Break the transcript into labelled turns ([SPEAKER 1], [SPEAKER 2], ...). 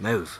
[SPEAKER 1] Move.